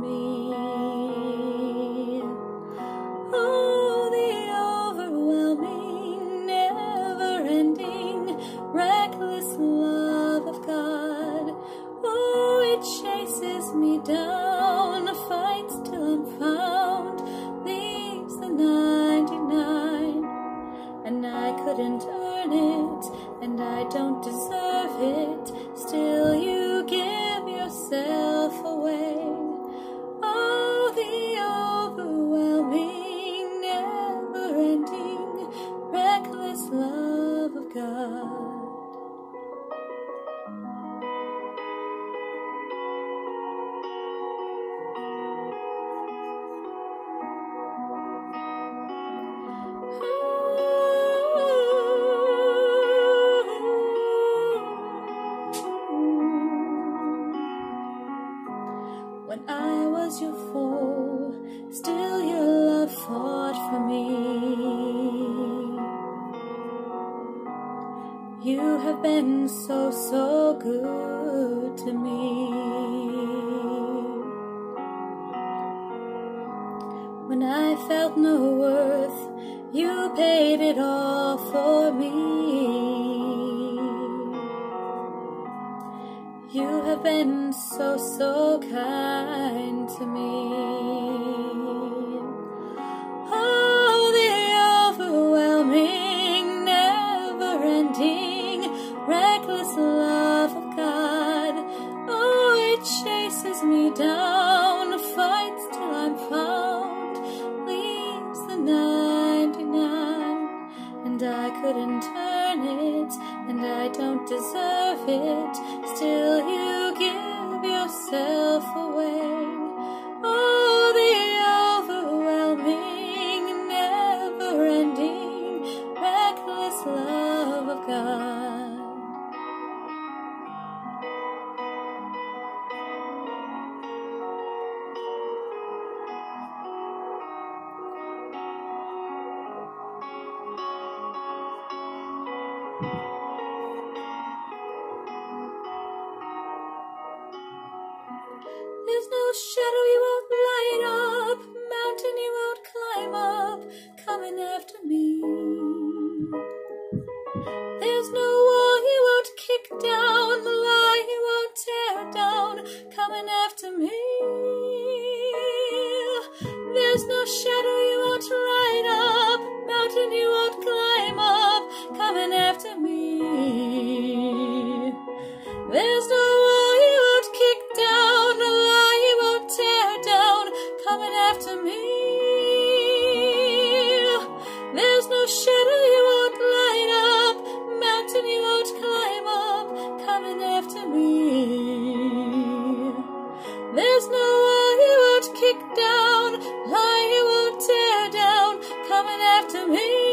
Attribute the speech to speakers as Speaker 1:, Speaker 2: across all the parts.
Speaker 1: me. Oh, the overwhelming, never ending, reckless love of God. Oh, it chases me down, fights till I'm found, leaves the 99. And I couldn't earn it, and I don't been so, so good to me. When I felt no worth, you paid it all for me. You have been so, so kind to me. Down, fights till I'm found, leaves the 99. And I couldn't turn it, and I don't deserve it. Still, you give yourself away. Shadow you won't light up, mountain you won't climb up, coming after me. coming after me.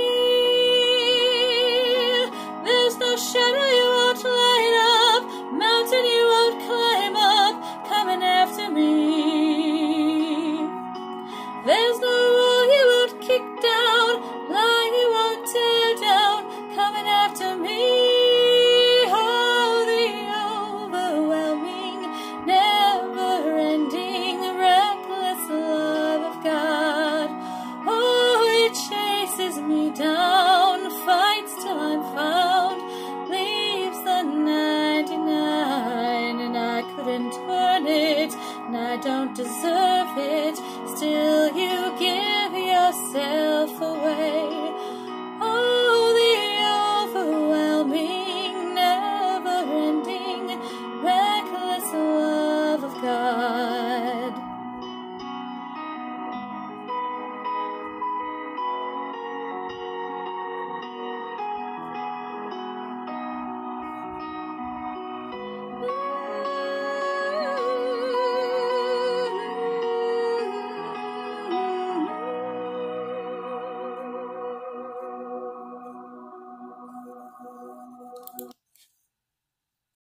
Speaker 1: and I don't deserve it. Still, you give yourself away.